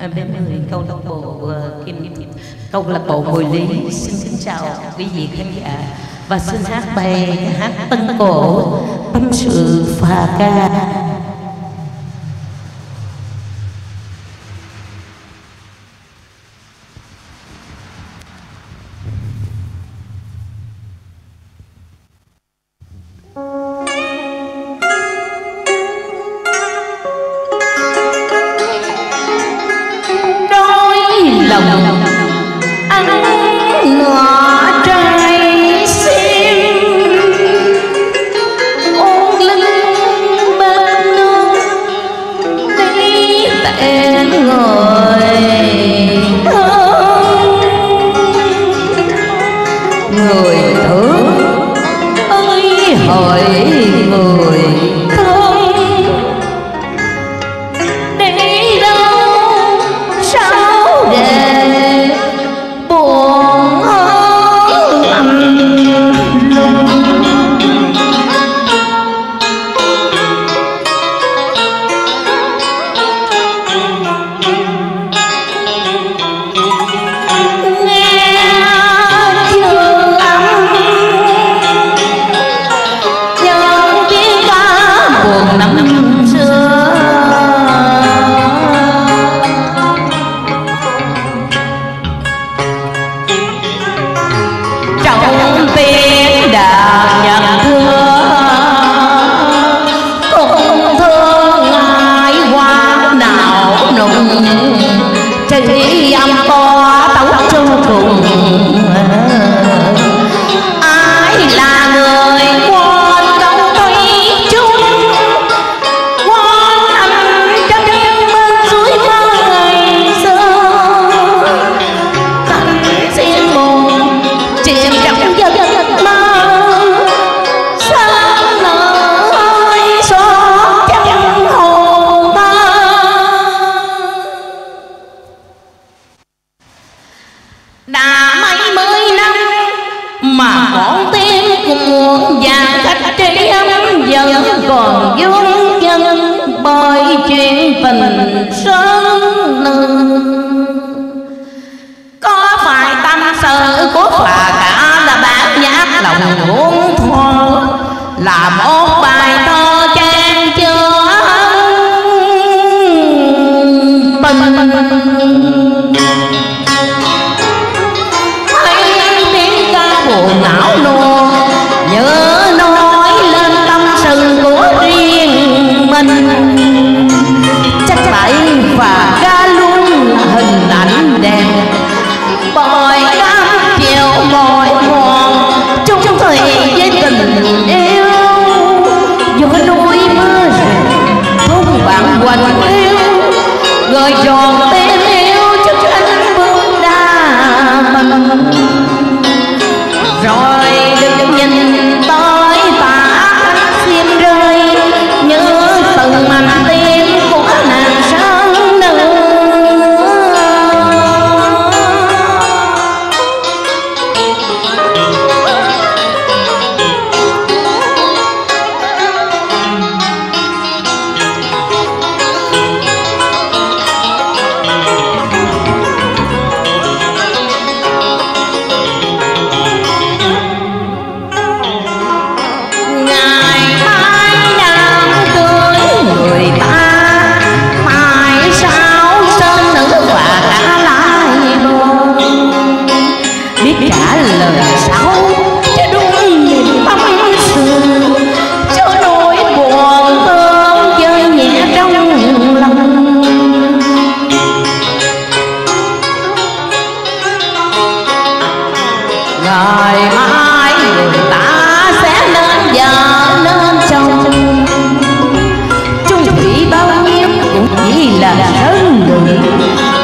À, bên người câu lạc bộ ờ, kim câu lạc bộ mùi lý. Xin kính chào quý vị khán giả. Và xin hát bài hát tân cổ tâm sự phà ca. mọi hoàng trong trong thời gian tình yêu gió núi mưa rền thôn bạn quanh yêu gợi tròn tên yêu chất anh vương đa mình rồi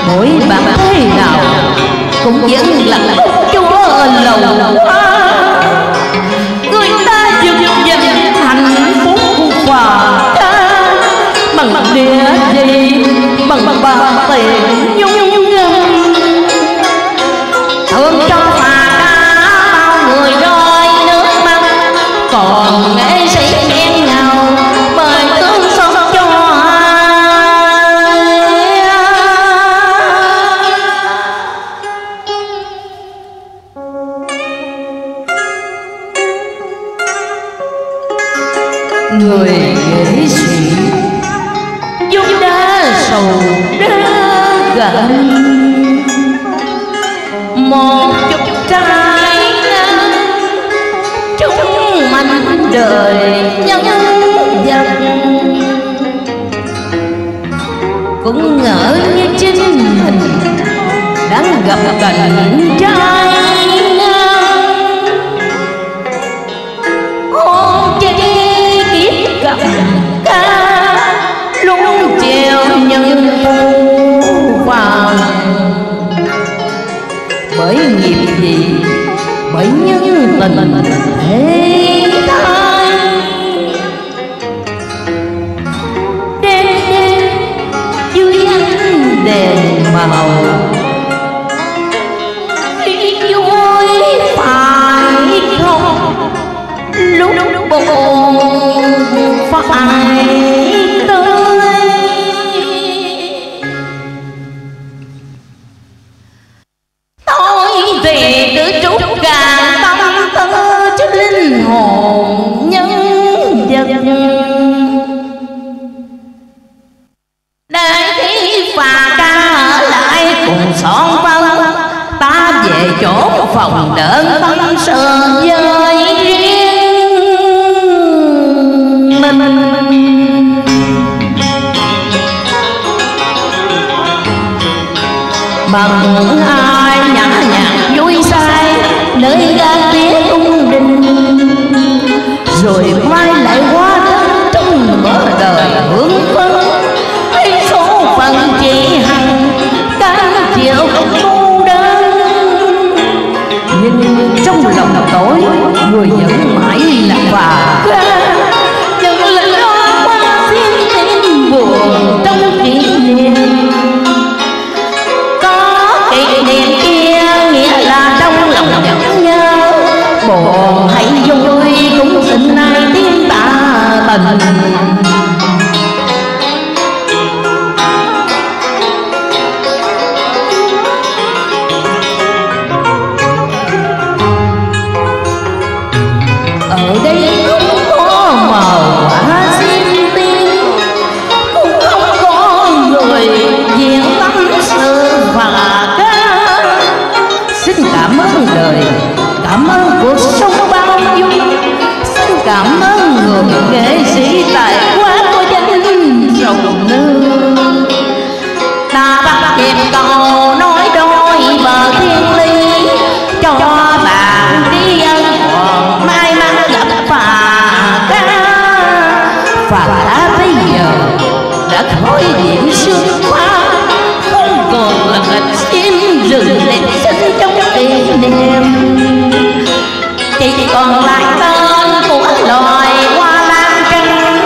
mỗi bà thế nào? Cũng vẫn là chúa lòng hoa. Người ta dùng dành hạnh phúc ta bằng đĩa gì bằng bà tiền người nghệ sĩ. dung đa sầu đa gần một chút trai chúng mạnh đời nhân vật cũng ngỡ như chính mình đang gặp cảnh trai nhân phòng đơn tâm sự với riêng mình bằng ai nhã nhạc vui say, nơi ga tiếng ung đình. Rồi mai còn hãy vui cũng xin nay tiếng ta tình điểm sương hoa. Không còn là cánh chim rừng đẹp xinh trong kỷ niệm chỉ còn lại tên của loài hoa lan trắng.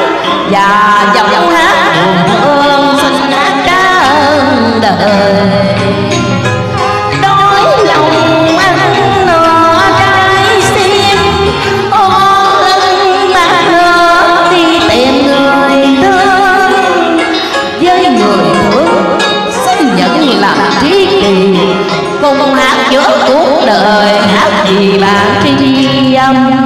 Và dòng hát hồn thương xinh hát cả đời. cùng hát giữa cuộc đời hát gì bạn tri âm?